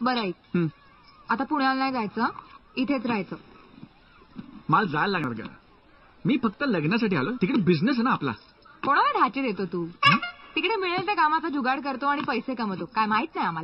बरं ऐक. हं. आता पुण्याला नाही जायचं इथेच राहायचं. मला जायला लागणार का मी फक्त लग्नासाठी आलो. तिकडे बिझनेस आहे ना आपला. कोणाला ढाचे देतो तू? तिकडे मिळेल त्या कामाचा जुगाड करतो आणि पैसे कमवतो. काय माहीत नाही आम्हाला.